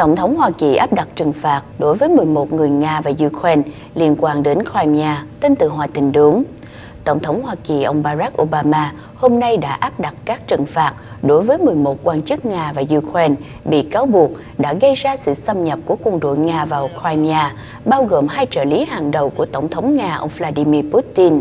Tổng thống Hoa Kỳ áp đặt trừng phạt đối với 11 người Nga và Ukraine liên quan đến Crimea, tên tự hòa tình đúng. Tổng thống Hoa Kỳ ông Barack Obama hôm nay đã áp đặt các trừng phạt đối với 11 quan chức Nga và Ukraine bị cáo buộc đã gây ra sự xâm nhập của quân đội Nga vào Crimea, bao gồm hai trợ lý hàng đầu của Tổng thống Nga ông Vladimir Putin.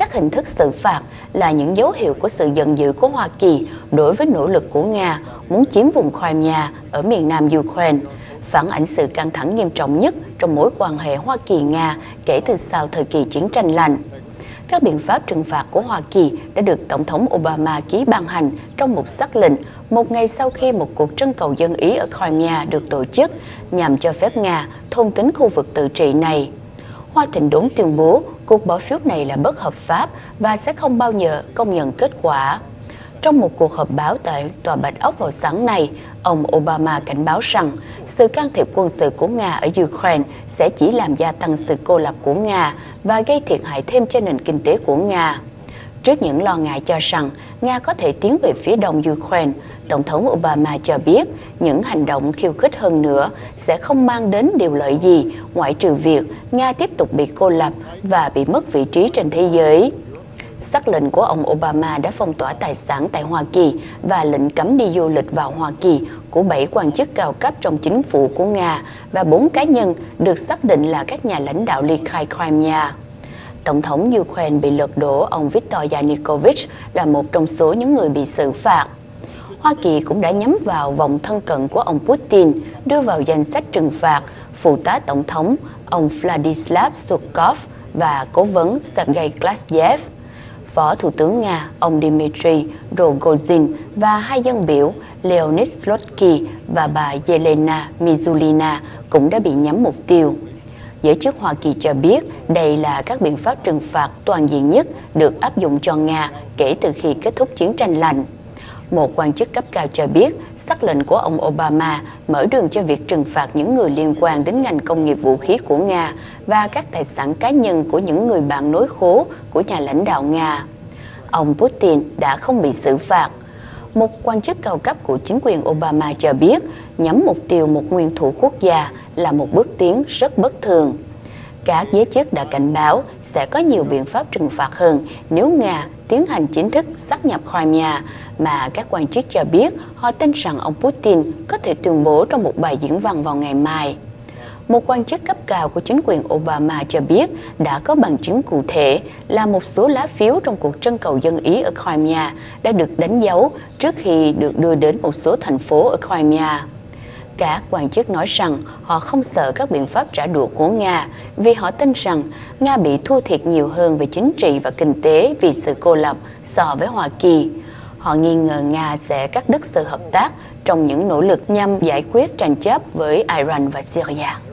Các hình thức xử phạt là những dấu hiệu của sự giận dữ của Hoa Kỳ đối với nỗ lực của Nga muốn chiếm vùng Crimea ở miền nam Ukraine, phản ảnh sự căng thẳng nghiêm trọng nhất trong mối quan hệ Hoa Kỳ-Nga kể từ sau thời kỳ chiến tranh lạnh. Các biện pháp trừng phạt của Hoa Kỳ đã được Tổng thống Obama ký ban hành trong một sắc lệnh một ngày sau khi một cuộc trưng cầu dân Ý ở Crimea được tổ chức nhằm cho phép Nga thôn tính khu vực tự trị này. Hoa Thịnh Đốn tuyên bố cuộc bỏ phiếu này là bất hợp pháp và sẽ không bao giờ công nhận kết quả. Trong một cuộc họp báo tại Tòa Bạch Ốc vào sáng nay, ông Obama cảnh báo rằng sự can thiệp quân sự của Nga ở Ukraine sẽ chỉ làm gia tăng sự cô lập của Nga và gây thiệt hại thêm cho nền kinh tế của Nga. Trước những lo ngại cho rằng Nga có thể tiến về phía đông Ukraine, Tổng thống Obama cho biết những hành động khiêu khích hơn nữa sẽ không mang đến điều lợi gì ngoại trừ việc Nga tiếp tục bị cô lập và bị mất vị trí trên thế giới. Sắc lệnh của ông Obama đã phong tỏa tài sản tại Hoa Kỳ và lệnh cấm đi du lịch vào Hoa Kỳ của bảy quan chức cao cấp trong chính phủ của Nga và bốn cá nhân được xác định là các nhà lãnh đạo ly khai Crimea. Tổng thống Ukraine bị lật đổ ông Viktor Yanukovych là một trong số những người bị xử phạt. Hoa Kỳ cũng đã nhắm vào vòng thân cận của ông Putin, đưa vào danh sách trừng phạt phụ tá tổng thống ông Vladislav Sukov và cố vấn Sergei Glasyev. Phó Thủ tướng Nga ông Dmitry Rogozin và hai dân biểu Leonid Slutsky và bà Yelena Mizulina cũng đã bị nhắm mục tiêu. Giới chức Hoa Kỳ cho biết đây là các biện pháp trừng phạt toàn diện nhất được áp dụng cho Nga kể từ khi kết thúc chiến tranh lạnh. Một quan chức cấp cao cho biết sắc lệnh của ông Obama mở đường cho việc trừng phạt những người liên quan đến ngành công nghiệp vũ khí của Nga và các tài sản cá nhân của những người bạn nối khố của nhà lãnh đạo Nga. Ông Putin đã không bị xử phạt. Một quan chức cao cấp của chính quyền Obama cho biết nhắm mục tiêu một nguyên thủ quốc gia là một bước tiến rất bất thường. Các giới chức đã cảnh báo sẽ có nhiều biện pháp trừng phạt hơn nếu Nga tiến hành chính thức xác nhập Crimea, mà các quan chức cho biết họ tin rằng ông Putin có thể tuyên bố trong một bài diễn văn vào ngày mai. Một quan chức cấp cao của chính quyền Obama cho biết đã có bằng chứng cụ thể là một số lá phiếu trong cuộc trưng cầu dân Ý ở Crimea đã được đánh dấu trước khi được đưa đến một số thành phố ở Crimea. Các quan chức nói rằng họ không sợ các biện pháp trả đũa của Nga vì họ tin rằng Nga bị thua thiệt nhiều hơn về chính trị và kinh tế vì sự cô lập so với Hoa Kỳ. Họ nghi ngờ Nga sẽ cắt đứt sự hợp tác trong những nỗ lực nhằm giải quyết tranh chấp với Iran và Syria.